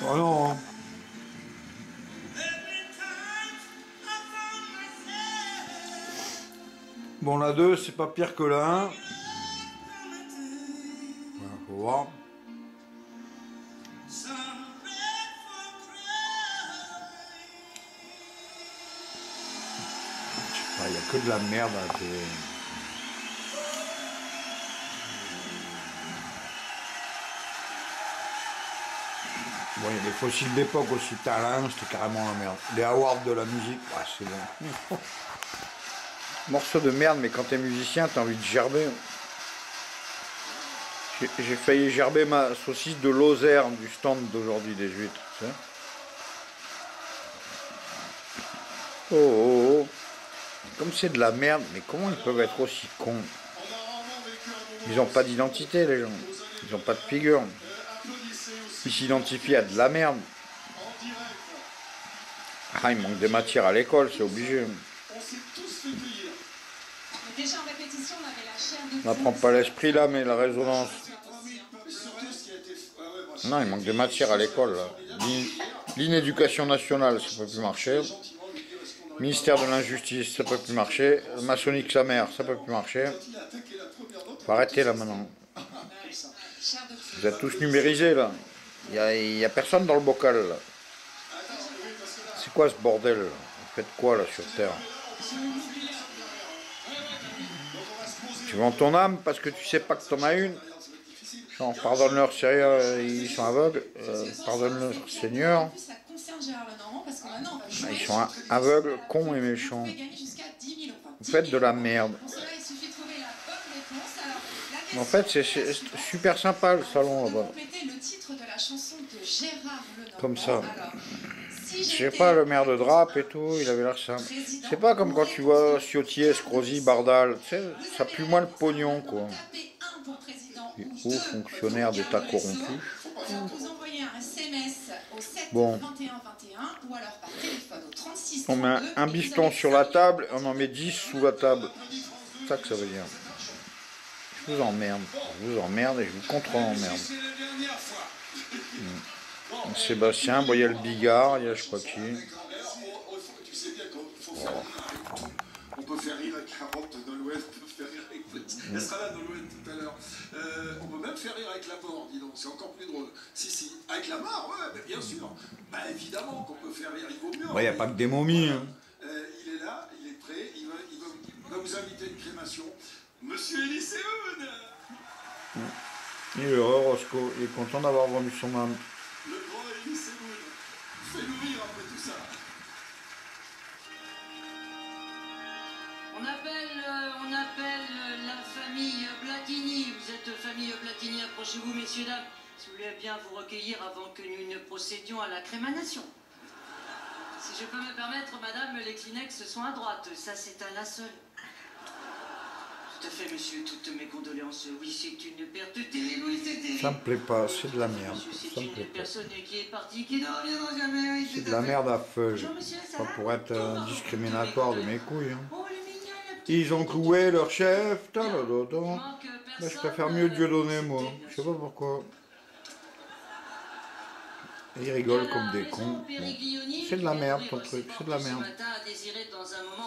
Non. Bon, la 2, c'est pas pire que la 1. Voilà, faut voir. Il n'y a que de la merde à Bon, il y a des fossiles d'époque aussi. Talin, c'était carrément la merde. Les awards de la musique, c'est bon. Morceau de merde, mais quand t'es musicien, t'as envie de gerber. J'ai- failli gerber ma saucisse de Lozère du stand d'aujourd'hui des huîtres. Oh, oh, oh. Comme c'est de la merde, mais comment ils peuvent être aussi cons? Ils n'ont pas d'identité, les gens. Ils n'ont pas de figure. Ils s'identifient à de la merde. Ah, il manque des matières à l'école, c'est obligé. Déjà en répétition, on avait la chair de On n'apprend pas l'esprit là, mais la résonance. Non, il manque des matières à l'école. L'inéducation nationale, ça peut plus marcher. Ministère de l'injustice, ça peut plus marcher. Le maçonnique sa mère, ça peut plus marcher. Faut arrêter là maintenant. fou. Vous êtes tous numérisés là. Il n'y a, a personne dans le bocal. C'est quoi ce bordel? Vous faites quoi là sur Terre? Tu vends ton âme parce que tu sais pas que t'en as une? Pardonne-leur Seigneur, ils sont aveugles. euh, pardonne-leur Seigneur. Jouer. Ils sont aveugles, cons et méchants. Vous pouvez gagner jusqu'à 10 000 euros. Vous faites de la merde. En fait, c'est super sympa le salon là-bas. Chanson de Gérard Lenormand. Comme ça. Alors, si Je sais pas, le maire de Drape et tout, il avait l'air simple. C'est pas comme quand tu vois Ciotti, Escrosi, Bardal, tu sais, ça pue moins le pognon quoi. Tapez un pour président Les ou hauts deux fonctionnaires pour d'État Pierre Boulesseau. corrompus. Donc, vous envoyez un SMS au 7 Bon. 21 21 ou alors par téléphone au 36 On met un, 32, un et bifton sur la table, on en met 10 sous la table. C'est ça que ça veut dire. Je vous emmerde. Je vous emmerde et je vous contre-emmerde. Sébastien, bon, il y a le Bigard, il y a je pas qui. On- peut faire rire avec la robe de Nolwenn, on peut faire rire avec... Elle sera là, Nolwenn, tout à l'heure. Euh, on peut même faire rire avec la mort, dis donc, c'est encore plus drôle. Si, si, avec la mort, ouais, bien sûr. Bah évidemment qu'on peut faire rire, il vaut mieux. Bah, il n'y a pas que des momies. hein. Euh, il est là, il est prêt, il va, il va, il va vous inviter à une crémation. Monsieur Élyséeun Il est heureux, Roscoe. Il est content d'avoir vendu son âme. On appelle, euh, on appelle euh, la famille Platini. Vous êtes famille Platini, approchez-vous, messieurs, dames. Si vous voulez bien vous recueillir avant que nous ne procédions à la crémanation. Si je peux me permettre, madame, les Kleenex sont à droite. Ça, c'est un linceul. Tout à fait, monsieur, toutes mes condoléances. Oui, c'est une perte terrible. Oui, c'est terrible. Ça me plaît pas, c'est de la merde. C'est une plaît pas. personne qui est partie, qui ne reviendra jamais. Oui, C'est de la merde à feuille. Bonjour, monsieur, ça Pas pour être discriminatoire de mes couilles. hein. Oh, le mignon, le petit. Ils ont cloué leur chef. Bah, je préfère mieux Dieu donner, euh, moi. Je sais pas pourquoi. Ils rigolent comme des cons. Bon. C'est de la merde, ton truc, c'est de la merde.